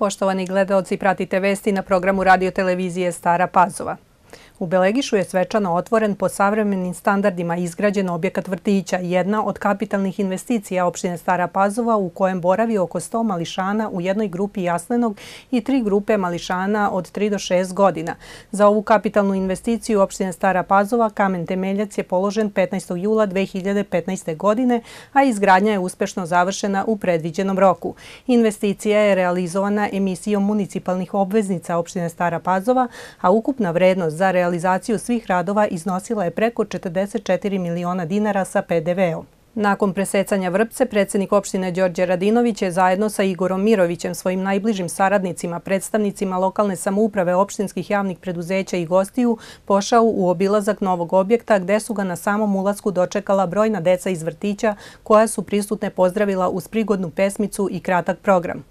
Poštovani gledalci, pratite vesti na programu radiotelevizije Stara Pazova. U Belegišu je svečano otvoren po savremenim standardima izgrađen objekat vrtića, jedna od kapitalnih investicija opštine Stara Pazova u kojem boravi oko 100 mališana u jednoj grupi jaslenog i tri grupe mališana od 3 do 6 godina. Za ovu kapitalnu investiciju opštine Stara Pazova kamen temeljac je položen 15. jula 2015. godine, a izgradnja je uspešno završena u predviđenom roku. Investicija je realizovana emisijom municipalnih obveznica opštine Stara Pazova, a ukupna vrednost za realizaciju realizaciju svih radova iznosila je preko 44 miliona dinara sa PDV-om. Nakon presecanja vrpce, predsjednik opštine Đorđe Radinović je zajedno sa Igorom Mirovićem, svojim najbližim saradnicima, predstavnicima lokalne samouprave opštinskih javnih preduzeća i gostiju, pošao u obilazak novog objekta gde su ga na samom ulasku dočekala brojna deca iz vrtića koja su prisutne pozdravila uz prigodnu pesmicu i kratak program.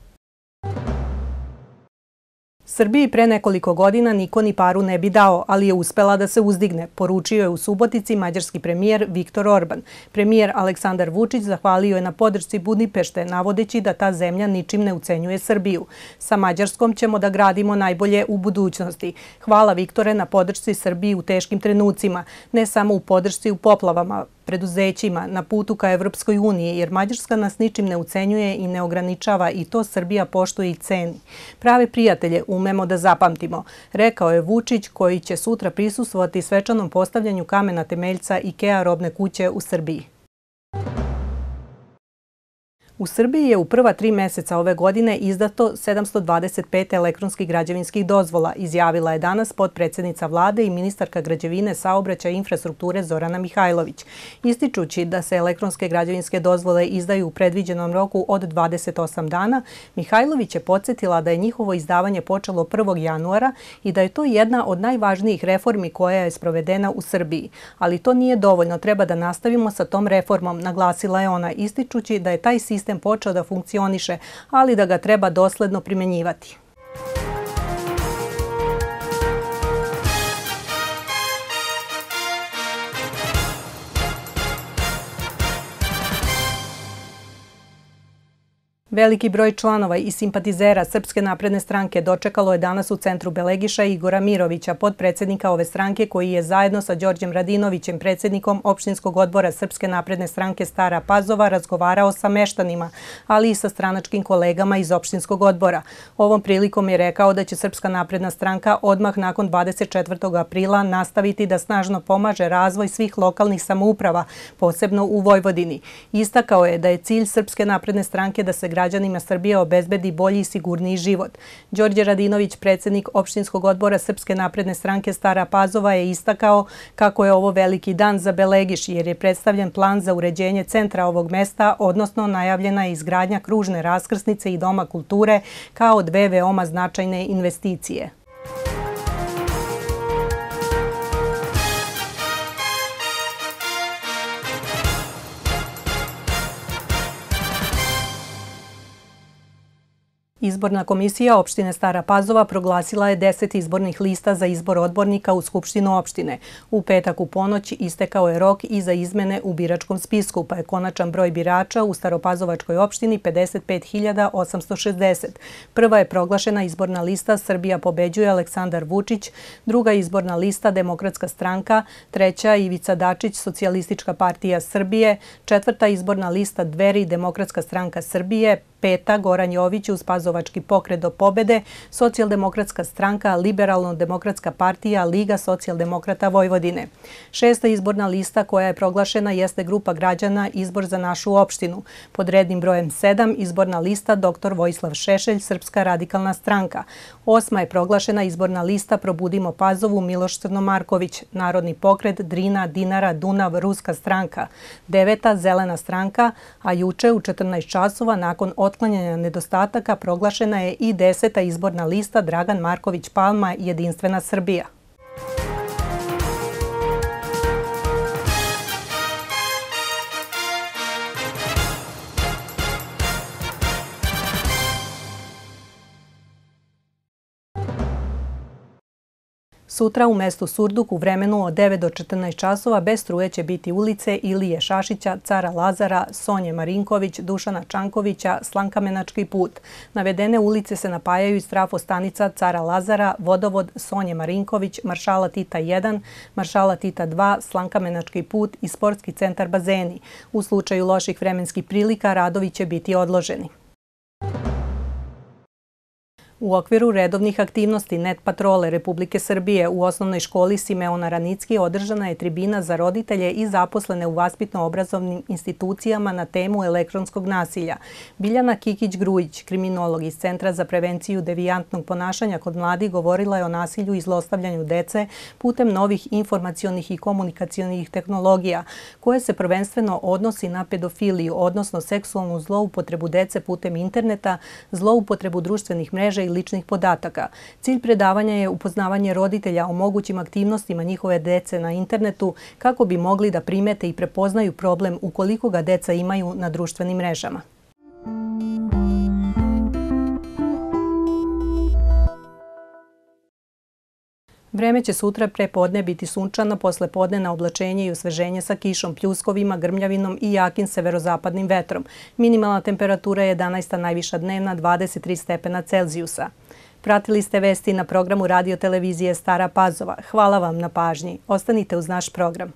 Srbiji pre nekoliko godina niko ni paru ne bi dao, ali je uspela da se uzdigne, poručio je u Subotici mađarski premijer Viktor Orban. Premijer Aleksandar Vučić zahvalio je na podršci Budnipešte, navodeći da ta zemlja ničim ne ucenjuje Srbiju. Sa Mađarskom ćemo da gradimo najbolje u budućnosti. Hvala Viktore na podršci Srbiji u teškim trenucima, ne samo u podršci u poplavama, preduzećima na putu ka Evropskoj uniji, jer Mađarska nas ničim ne ucenjuje i ne ograničava i to Srbija poštuje i ceni. Prave prijatelje umemo da zapamtimo, rekao je Vučić koji će sutra prisustvovati svečanom postavljanju kamena temeljca IKEA robne kuće u Srbiji. U Srbiji je u prva tri meseca ove godine izdato 725 elektronskih građevinskih dozvola, izjavila je danas podpredsednica vlade i ministarka građevine saobraćaja i infrastrukture Zorana Mihajlović. Ističući da se elektronske građevinske dozvole izdaju u predviđenom roku od 28 dana, Mihajlović je podsjetila da je njihovo izdavanje počelo 1. januara i da je to jedna od najvažnijih reformi koja je sprovedena u Srbiji. Ali to nije dovoljno, treba da nastavimo sa tom reformom, naglasila je ona, ističući da je taj sistem sistem počeo da funkcioniše, ali da ga treba dosledno primjenjivati. Veliki broj članova i simpatizera Srpske napredne stranke dočekalo je danas u centru Belegiša Igora Mirovića, podpredsjednika ove stranke koji je zajedno sa Đorđem Radinovićem, predsjednikom opštinskog odbora Srpske napredne stranke Stara Pazova, razgovarao sa meštanima, ali i sa stranačkim kolegama iz opštinskog odbora. Ovom prilikom je rekao da će Srpska napredna stranka odmah nakon 24. aprila nastaviti da snažno pomaže razvoj svih lokalnih samouprava, posebno u Vojvodini. Istakao je da je cilj Srpske napredne stranke da se građe građanima Srbije obezbedi bolji i sigurniji život. Đorđe Radinović, predsjednik opštinskog odbora Srpske napredne stranke Stara Pazova, je istakao kako je ovo veliki dan za Belegiš jer je predstavljen plan za uređenje centra ovog mesta, odnosno najavljena je izgradnja kružne raskrsnice i doma kulture kao dve veoma značajne investicije. Izborna komisija opštine Stara Pazova proglasila je deset izbornih lista za izbor odbornika u Skupštinu opštine. U petak u ponoć istekao je rok i za izmene u biračkom spisku, pa je konačan broj birača u Staropazovačkoj opštini 55.860. Prva je proglašena izborna lista Srbija pobeđuje Aleksandar Vučić, druga izborna lista Demokratska stranka, treća Ivica Dačić, Socijalistička partija Srbije, četvrta izborna lista Dveri, Demokratska stranka Srbije, peta Goran Jović uz Pazovački pokret do pobede, Socijaldemokratska stranka, Liberalno-demokratska partija, Liga socijaldemokrata Vojvodine. Šesta izborna lista koja je proglašena jeste grupa građana Izbor za našu opštinu. Pod rednim brojem 7 izborna lista dr. Vojislav Šešelj, Srpska radikalna stranka. Osma je proglašena izborna lista Probudimo Pazovu Miloš Crnomarković, Narodni pokret Drina, Dinara, Dunav, Ruska stranka. Deveta Zelena stranka, a juče u 14 časova nakon otklanjanja nedostataka proglašena je i deseta izborna lista Dragan Marković Palma Jedinstvena Srbija. Sutra u mestu Surduk u vremenu od 9 do 14 časova bez struje će biti ulice Ilije Šašića, Cara Lazara, Sonje Marinković, Dušana Čankovića, Slankamenački put. Navedene ulice se napajaju iz trafostanica Cara Lazara, Vodovod, Sonje Marinković, Maršala Tita 1, Maršala Tita 2, Slankamenački put i Sportski centar Bazeni. U slučaju loših vremenskih prilika radovi će biti odloženi. U okviru redovnih aktivnosti Net Patrole Republike Srbije u osnovnoj školi Simeona Ranicki održana je tribina za roditelje i zaposlene u vaspitno-obrazovnim institucijama na temu elektronskog nasilja. Biljana Kikić-Grujić, kriminolog iz Centra za prevenciju devijantnog ponašanja kod mladi, govorila je o nasilju i zlostavljanju dece putem novih informacijonih i komunikacijonih tehnologija, koje se prvenstveno odnosi na pedofiliju, odnosno seksualnu zloupotrebu dece putem interneta, zloupotrebu društvenih mreža ličnih podataka. Cilj predavanja je upoznavanje roditelja o mogućim aktivnostima njihove dece na internetu kako bi mogli da primete i prepoznaju problem ukoliko ga deca imaju na društvenim mrežama. Vreme će sutra pre podne biti sunčano, posle podne na oblačenje i osveženje sa kišom, pljuskovima, grmljavinom i jakim severozapadnim vetrom. Minimalna temperatura je 11. najviša dnevna, 23 stepena Celzijusa. Pratili ste vesti na programu radio televizije Stara Pazova. Hvala vam na pažnji. Ostanite uz naš program.